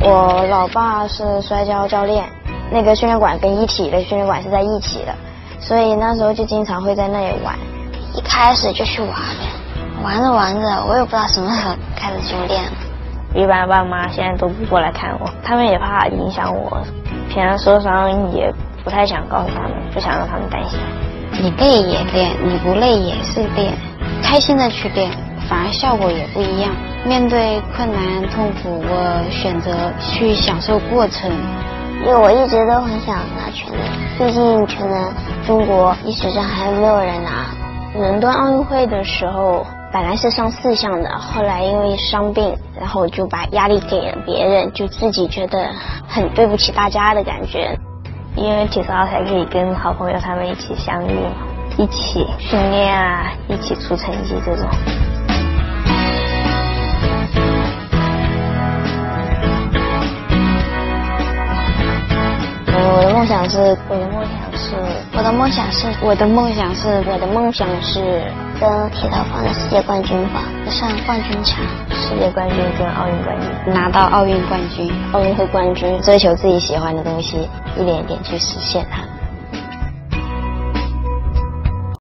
我老爸是摔跤教练，那个训练馆跟一体的训练馆是在一起的，所以那时候就经常会在那里玩。一开始就去玩呗，玩着玩着，我也不知道什么时候开始修炼。一般爸妈现在都不过来看我，他们也怕影响我，平常受伤也不太想告诉他们，不想让他们担心。你累也练，你不累也是练，开心的去练，反而效果也不一样。面对困难痛苦，我选择去享受过程，因为我一直都很想拿全能，毕竟全能中国历史上还没有人拿。伦敦奥运会的时候。本来是上四项的，后来因为伤病，然后就把压力给了别人，就自己觉得很对不起大家的感觉。因为体操才可以跟好朋友他们一起相遇，一起训练啊，一起出成绩这种。梦想是，我的梦想是，我的梦想是，我的梦想是，我的梦想是。跟铁道方的世界冠军吧，上冠军场，世界冠军跟奥运冠军，拿到奥运冠军、奥运会冠军，追求自己喜欢的东西，一点一点去实现它。